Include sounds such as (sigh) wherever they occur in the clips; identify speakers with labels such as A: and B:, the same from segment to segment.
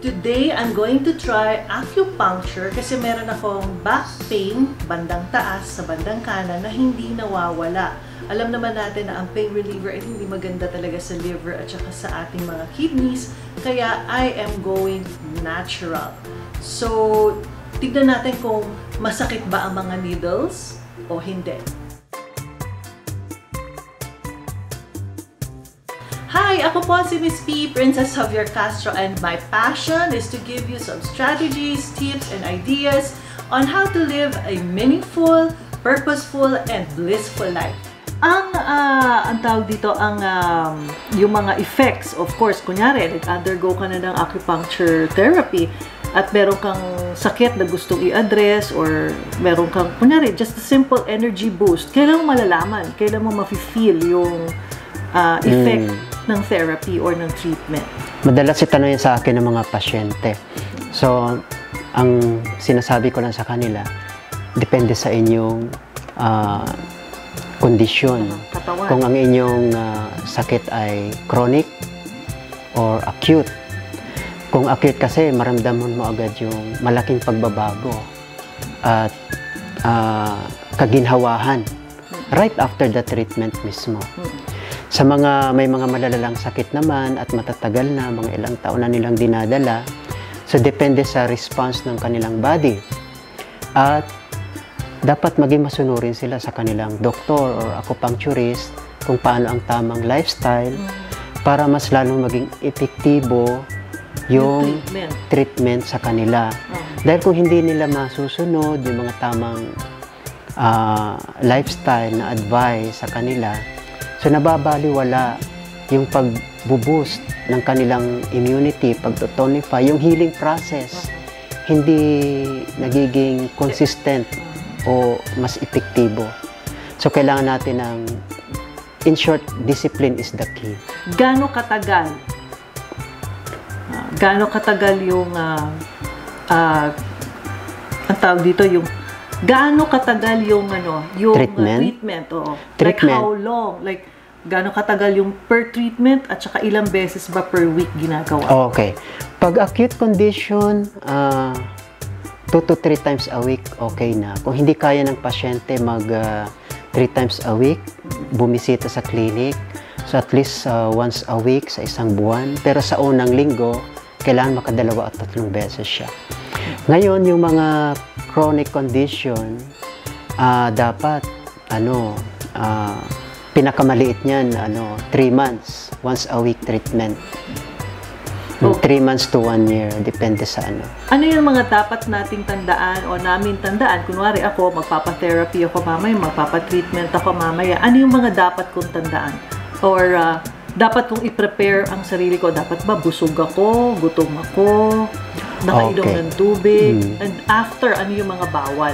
A: Today, I'm going to try acupuncture kasi meron akong back pain bandang taas sa bandang kanan na hindi nawawala. Alam naman natin na ang pain reliever ay hindi maganda talaga sa liver at saka sa ating mga kidneys. Kaya I am going natural. So, tignan natin kung masakit ba ang mga needles o hindi. Ako po si Miss P, Princess Javier Castro, and my passion is to give you some strategies, tips, and ideas on how to live a meaningful, purposeful, and blissful life. Ang, uh, ang tawag dito, ang um, yung mga effects, of course, kunyari, nag-undergo ka na ng acupuncture therapy, at meron kang sakit na gustong i-address or meron kang, kunyari, just a simple energy boost, kailan mo malalaman, kailan mo mafe-feel yung uh, effect? Mm ng therapy or ng treatment?
B: Madalas itanong sa akin ng mga pasyente. So, ang sinasabi ko lang sa kanila, depende sa inyong uh, kondisyon.
A: Katawan.
B: Kung ang inyong uh, sakit ay chronic or acute. Kung acute kasi, maramdaman mo agad yung malaking pagbabago at uh, kaginhawahan right after the treatment mismo. Hmm. Sa mga may mga malalalang sakit naman at matatagal na, mga ilang taon na nilang dinadala, so depende sa response ng kanilang body. At dapat maging masunurin sila sa kanilang doktor or acupuncturist kung paano ang tamang lifestyle para mas lalong maging epektibo yung treatment. treatment sa kanila. Oh. Dahil kung hindi nila masusunod yung mga tamang uh, lifestyle na advice sa kanila, So nababaliwala yung pag-boost ng kanilang immunity, pag-tonify, yung healing process hindi nagiging consistent o mas epektibo. So kailangan natin ng in short, discipline is the key.
A: Gaano katagal? Uh, gaano katagal yung uh, uh, ang tawag dito yung gaano katagal yung ano, yung
B: treatment,
A: uh, treatment oo. Treatment. Like how long? Like gaano katagal yung per treatment at saka ilang beses ba per week ginagawa?
B: Okay. Pag acute condition, uh, 2 to 3 times a week, okay na. Kung hindi kaya ng pasyente mag 3 uh, times a week, bumisita sa clinic, so at least uh, once a week sa isang buwan. Pero sa unang linggo, kailangan makadalawa at tatlong beses siya. Ngayon, yung mga chronic condition, uh, dapat ano, uh, pinakamaliit niyan, ano, 3 months, once a week treatment. Oh. 3 months to 1 year, depende sa ano.
A: Ano yung mga dapat nating tandaan o namin tandaan? Kunwari ako, magpapa-therapy ako mamaya, magpapa-treatment ako mamaya. Ano yung mga dapat kong tandaan? Or uh, dapat kong i-prepare ang sarili ko? Dapat ba busog ako, gutom ako, nakainom okay. ng tubig? Hmm. And after, ano yung mga bawal?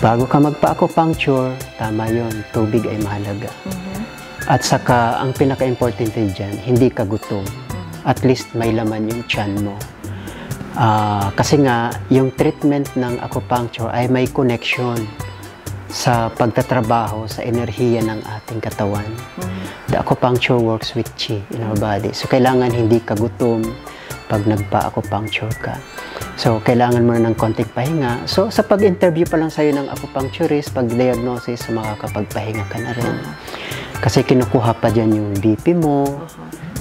B: Bago ka magpa-acupuncture, tama yon tubig ay mahalaga. Mm-hmm. At saka, ang pinaka-importante dyan, hindi ka gutom. Mm-hmm. At least may laman yung tiyan mo. Uh, kasi nga, yung treatment ng acupuncture ay may connection sa pagtatrabaho sa enerhiya ng ating katawan. Mm-hmm. The acupuncture works with chi in our body. So, kailangan hindi ka gutom pag nagpa-acupuncture ka. So, kailangan mo na ng konting pahinga. So, sa pag-interview pa lang sa'yo ng acupuncturist, pag-diagnosis, makakapagpahinga ka na rin. Kasi kinukuha pa dyan yung BP mo,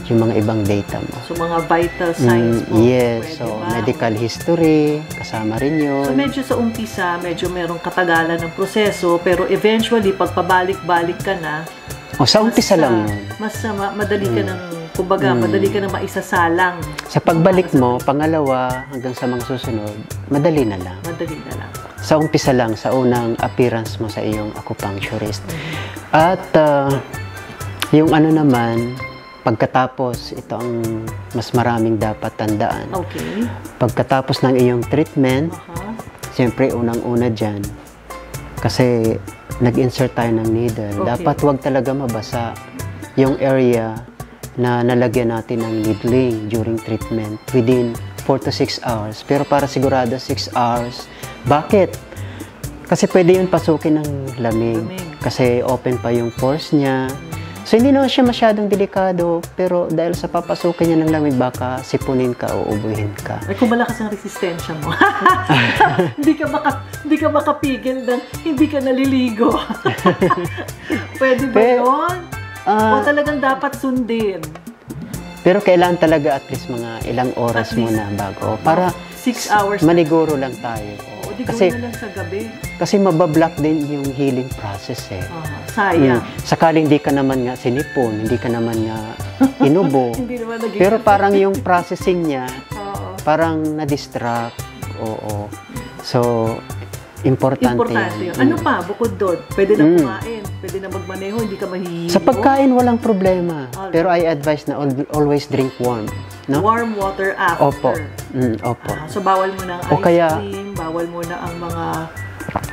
B: yung mga ibang data mo.
A: So, mga vital signs
B: mm, mo. Yes. So, ba? medical history, kasama rin yun.
A: So, medyo sa umpisa, medyo merong katagalan ng proseso, pero eventually, pag pabalik-balik ka na,
B: o, sa umpisa mas, lang yun.
A: Mas uh, madali ka mm. ng Kumbaga, hmm. madali ka na maisasalang.
B: Sa pagbalik mo, pangalawa hanggang sa mga susunod, madali na lang.
A: Madali na lang.
B: Sa umpisa lang, sa unang appearance mo sa iyong acupuncturist. Mm-hmm. At uh, yung ano naman, pagkatapos, ito ang mas maraming dapat tandaan.
A: Okay.
B: Pagkatapos ng iyong treatment, uh-huh. siyempre unang-una dyan, kasi nag-insert tayo ng needle, okay. dapat wag talaga mabasa yung area na nalagyan natin ng needling during treatment within 4 to 6 hours. Pero para sigurado 6 hours. Bakit? Kasi pwede yun pasukin ng lamig. lamig. Kasi open pa yung pores niya. So hindi naman siya masyadong delikado, pero dahil sa papasukin niya ng lamig, baka sipunin ka o ubuhin ka.
A: Ay, kung malakas ang resistensya mo. (laughs) hindi ka maka, hindi ka makapigil ng hindi ka naliligo. (laughs) Pwede ba
B: Pe-
A: yun?
B: Ah,
A: o talagang dapat sundin?
B: pero kailangan talaga at least mga ilang oras
A: least.
B: muna bago. Para
A: Six hours.
B: maniguro lang tayo.
A: Di
B: Kasi,
A: gawin na lang sa gabi.
B: kasi mabablock din yung healing process eh.
A: Ah, sayang.
B: Mm. Sakaling hindi ka naman nga sinipon, hindi ka naman nga (laughs) inubo.
A: Hindi naman naging...
B: pero parang yung processing niya,
A: Oo.
B: parang na-distract. Oo. So, importante,
A: Importante
B: yan.
A: Ano pa, bukod doon? Pwede na
B: Mm.
A: kumain, pwede na magmaneho, hindi ka mahihilo.
B: Sa pagkain, walang problema.
A: Alright.
B: Pero I advise na al- always drink warm. No?
A: Warm water after.
B: Opo. Mm, opo.
A: Ah, so, bawal mo na ang
B: O
A: ice
B: kaya-
A: cream, bawal mo na ang mga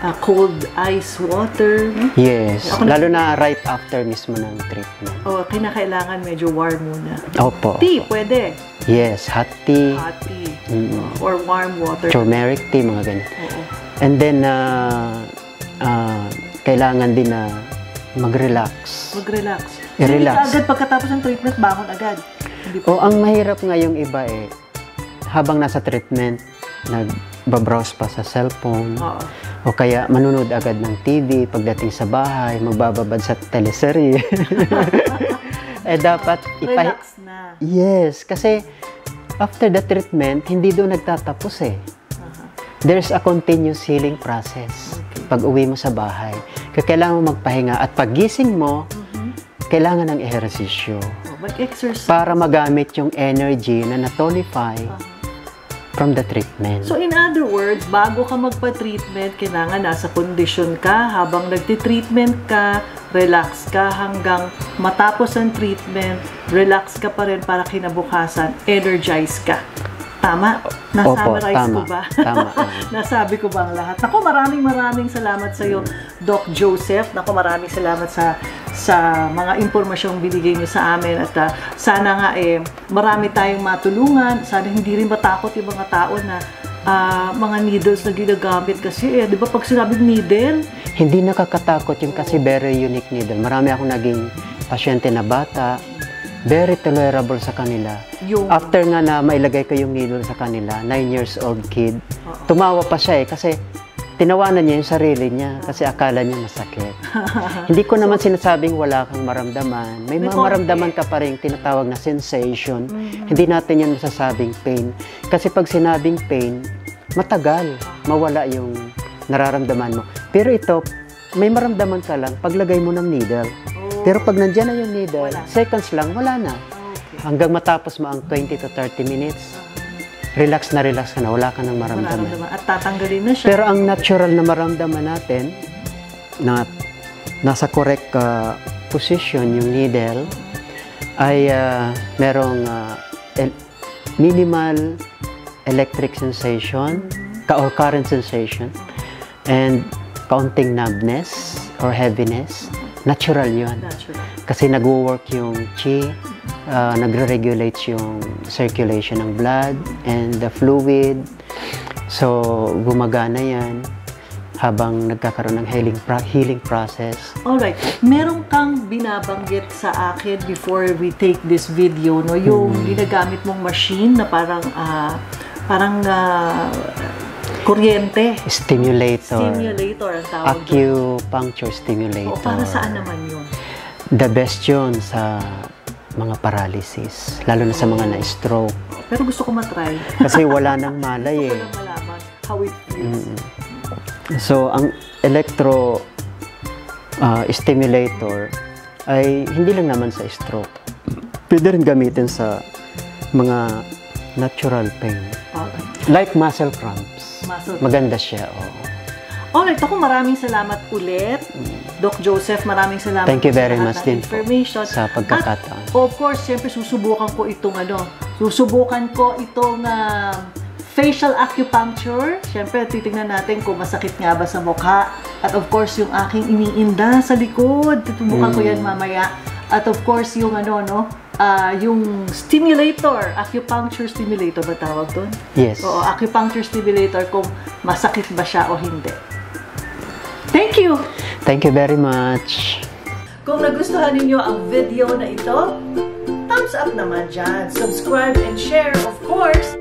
A: ah, cold ice water.
B: Yes.
A: Ako
B: Lalo na right after mismo ng treatment.
A: O, kinakailangan medyo warm muna.
B: Opo.
A: Tea, pwede.
B: Yes. Hot tea,
A: Hot tea.
B: Mm.
A: Or warm water.
B: turmeric tea, mga ganyan.
A: Oo.
B: And then, uh, uh, kailangan din na mag-relax.
A: Mag-relax.
B: I-relax.
A: Hindi ka agad pagkatapos ng treatment, bangon agad.
B: O ang mahirap nga yung iba eh, habang nasa treatment, nagbabrowse pa sa cellphone,
A: Oo.
B: o kaya manunod agad ng TV, pagdating sa bahay, magbababad sa teleserye. (laughs) eh dapat ipa...
A: Relax na.
B: Yes, kasi after the treatment, hindi doon nagtatapos eh.
A: Aha.
B: There's a continuous healing process pag uwi mo sa bahay. Kaya kailangan mo magpahinga at pagising mo,
A: Mhm.
B: kailangan ng ehersisyo
A: Oh, Mag-exercise.
B: para magamit yung energy na na-tonify
A: Ah.
B: From the treatment.
A: So in other words, bago ka magpa-treatment, kailangan nasa kondisyon ka habang nagti-treatment ka, relax ka hanggang matapos ang treatment, relax ka pa rin para kinabukasan, energize ka. Tama? Na-summarize
B: tama.
A: ko ba?
B: Tama. (laughs)
A: Nasabi ko ba ang lahat? Ako, maraming maraming salamat sa iyo, Doc Joseph. Ako, maraming salamat sa sa mga impormasyong binigay niyo sa amin at ah, sana nga eh marami tayong matulungan. Sana hindi rin matakot yung mga tao na ah, mga needles na ginagamit kasi eh, 'di ba pag sinabing needle,
B: Hindi nakakatakot yung kasi very unique needle. Marami akong naging pasyente na bata, very tolerable sa kanila.
A: yung
B: After nga na mailagay ko yung needle sa kanila, 9 years old kid,
A: Oo.
B: tumawa pa siya eh kasi tinawanan niya yung sarili niya kasi akala niya masakit. (laughs) Hindi ko naman sinasabing wala kang maramdaman. May mga maramdaman ka pa rin tinatawag na sensation.
A: Mhm.
B: Hindi natin yan masasabing pain. Kasi pag sinabing pain, matagal mawala yung nararamdaman mo. Pero ito, may maramdaman ka lang paglagay mo ng needle.
A: Oh,
B: Pero pag nandyan na yung needle,
A: Wala.
B: seconds lang, wala na.
A: okay.
B: Hanggang matapos mo ang 20 to 30 minutes, relax na relax ka na, wala ka nang maramdaman.
A: At tatanggalin na siya.
B: Pero ang natural na maramdaman natin, na nasa correct uh, position yung needle, ay uh, merong uh, el- minimal electric sensation ka or current sensation and kaunting numbness or heaviness. Natural yun.
A: Natural.
B: Kasi nagwo-work yung chi, uh, nagre-regulate yung circulation ng blood and the fluid. So, gumagana yan habang nagkakaroon ng healing, pro- healing process.
A: Alright. Meron kang binabanggit sa akin before we take this video, no? Yung
B: Hmm.
A: ginagamit mong machine na parang, ah, parang ah, kuryente.
B: Stimulator.
A: Stimulator ang tawag doon.
B: Acupuncture stimulator.
A: O, para saan naman yun?
B: The best yun sa mga paralysis, lalo na sa mga na-stroke.
A: Pero gusto ko matry.
B: Kasi wala nang malay eh.
A: lang malaman how it feels.
B: Mm. So, ang electro uh, stimulator ay hindi lang naman sa stroke. Pwede rin gamitin sa mga natural pain.
A: Okay.
B: Like muscle cramps.
A: Muscle
B: Maganda siya, oo.
A: Alright, ako maraming salamat ulit. Doc Joseph, maraming salamat
B: Mm. Thank you very much din po sa pagkakataon.
A: At, of course, siyempre susubukan ko itong ano, susubukan ko itong ah, facial acupuncture. Siyempre, titingnan natin kung masakit nga ba sa mukha. At of course, yung aking iniinda sa likod. Tutubukan ko
B: Mm.
A: yan mamaya. At of course, yung ano, no, ah, yung stimulator, acupuncture stimulator ba tawag doon?
B: Yes.
A: Oo, acupuncture stimulator kung masakit ba siya o hindi. Thank you!
B: Thank you very much.
A: Kung nagustuhan ninyo ang video na ito, thumbs up naman dyan. Subscribe and share, of course.